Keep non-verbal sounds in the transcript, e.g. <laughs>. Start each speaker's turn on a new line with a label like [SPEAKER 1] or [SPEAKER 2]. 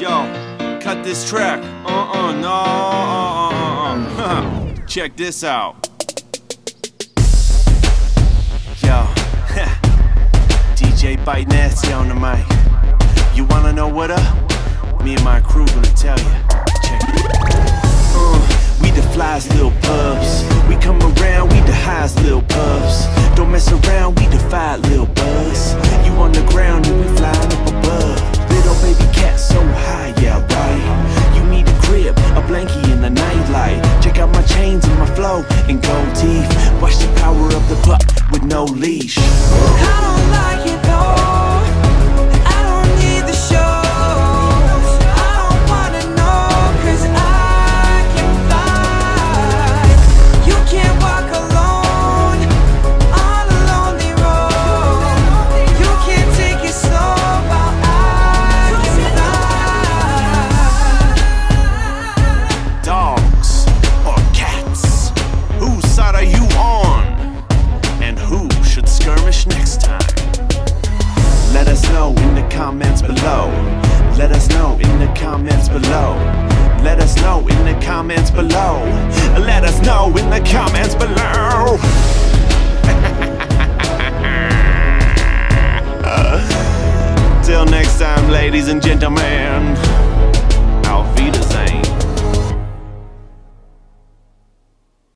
[SPEAKER 1] cut this track. Uh-uh, no, uh-uh. uh-uh. <laughs> Check this out. Yo, <laughs> DJ Bite Nasty on the mic. You wanna know what up? Me and my crew gonna tell you. Gold teeth. Watch the power of the pup with no leash. low? Let us know in the comments below. Let us know in the comments below. Let us know in the comments below. uh, <laughs> till next time, ladies and gentlemen. Auf Wiedersehen.